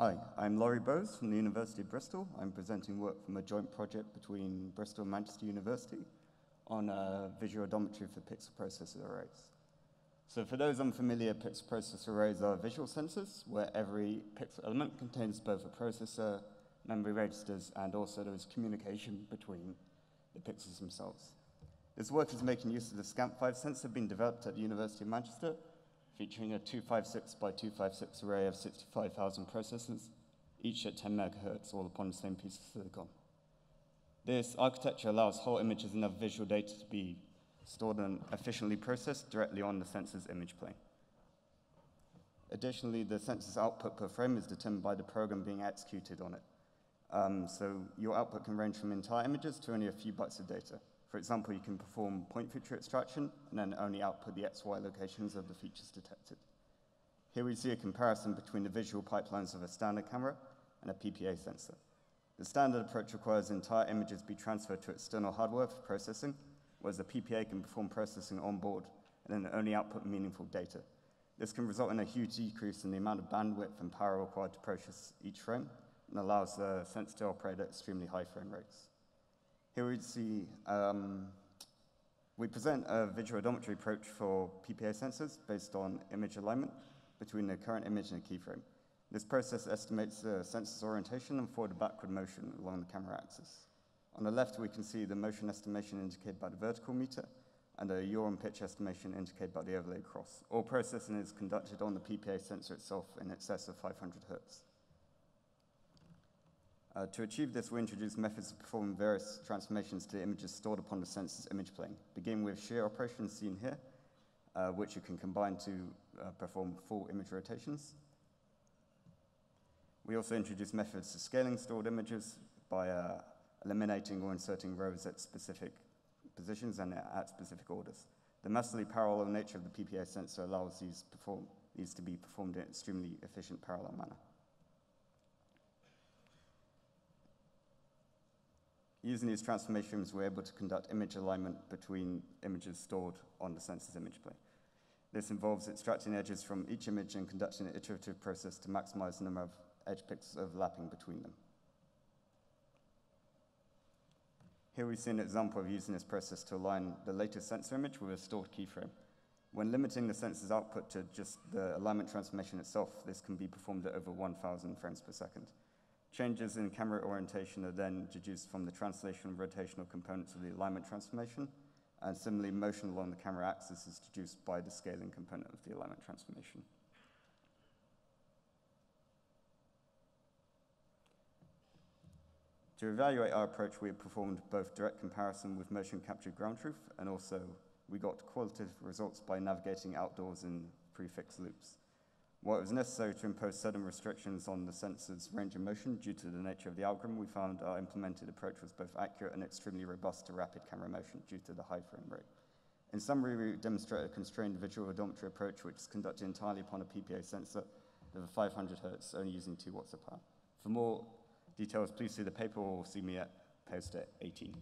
Hi, I'm Laurie Bose from the University of Bristol. I'm presenting work from a joint project between Bristol and Manchester University on uh, visual odometry for pixel processor arrays. So for those unfamiliar, pixel processor arrays are visual sensors where every pixel element contains both a processor, memory registers, and also there is communication between the pixels themselves. This work is making use of the SCAMP5 sensor being developed at the University of Manchester featuring a 256 by 256 array of 65,000 processors, each at 10 megahertz, all upon the same piece of silicon. This architecture allows whole images and other visual data to be stored and efficiently processed directly on the sensor's image plane. Additionally, the sensor's output per frame is determined by the program being executed on it. Um, so your output can range from entire images to only a few bytes of data. For example, you can perform point feature extraction and then only output the XY locations of the features detected. Here we see a comparison between the visual pipelines of a standard camera and a PPA sensor. The standard approach requires entire images be transferred to external hardware for processing, whereas the PPA can perform processing on board and then only output meaningful data. This can result in a huge decrease in the amount of bandwidth and power required to process each frame and allows the sensor to operate at extremely high frame rates. Here we see, um, we present a visual odometry approach for PPA sensors based on image alignment between the current image and a keyframe. This process estimates the sensor's orientation and forward backward motion along the camera axis. On the left, we can see the motion estimation indicated by the vertical meter and the yaw and pitch estimation indicated by the overlay cross. All processing is conducted on the PPA sensor itself in excess of 500 hertz. Uh, to achieve this, we introduce methods of performing various transformations to images stored upon the sensor's image plane, beginning with shear operations seen here, uh, which you can combine to uh, perform full image rotations. We also introduce methods of scaling stored images by uh, eliminating or inserting rows at specific positions and at specific orders. The massively parallel nature of the PPA sensor allows these, perform, these to be performed in an extremely efficient parallel manner. Using these transformations, we're able to conduct image alignment between images stored on the sensor's image plane. This involves extracting edges from each image and conducting an iterative process to maximize the number of edge pixels overlapping between them. Here we see an example of using this process to align the latest sensor image with a stored keyframe. When limiting the sensor's output to just the alignment transformation itself, this can be performed at over 1,000 frames per second. Changes in camera orientation are then deduced from the translation and rotational components of the alignment transformation, and similarly, motion along the camera axis is deduced by the scaling component of the alignment transformation. To evaluate our approach, we performed both direct comparison with motion captured ground truth, and also we got qualitative results by navigating outdoors in prefix loops. While it was necessary to impose certain restrictions on the sensor's range of motion due to the nature of the algorithm, we found our implemented approach was both accurate and extremely robust to rapid camera motion due to the high frame rate. In summary, we demonstrate a constrained visual odometry approach which is conducted entirely upon a PPA sensor of 500 hertz, only using 2 watts of power. For more details, please see the paper or see me at poster 18.